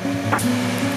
Bye.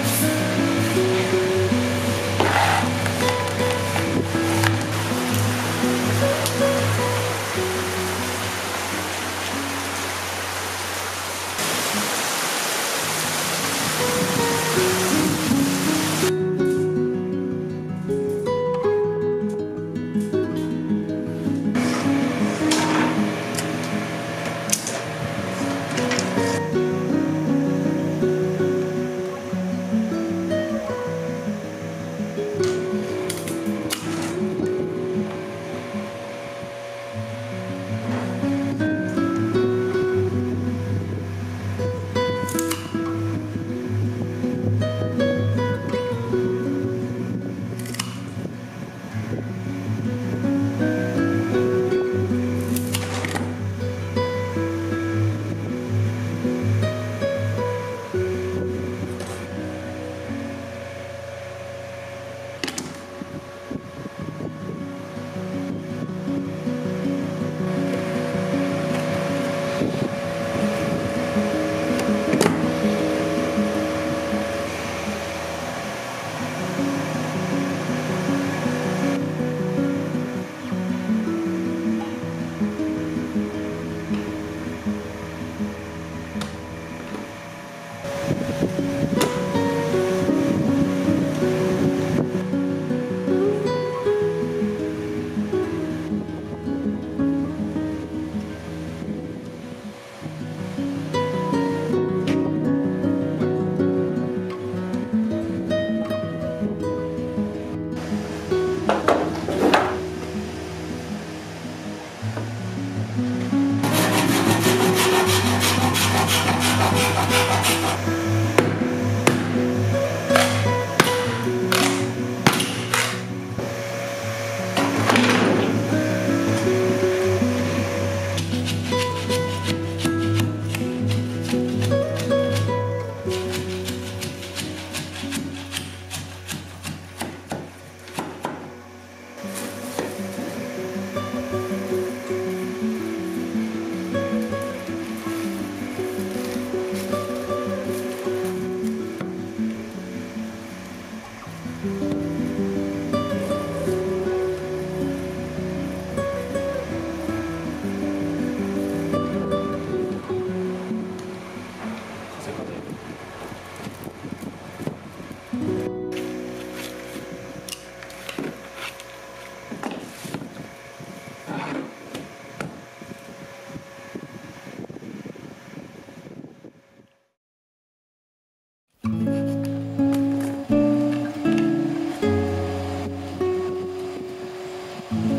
Mm-hmm.